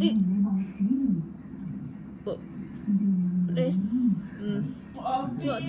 Ih. Bu. Res. Hmm. Oh, Buat